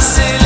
nascer.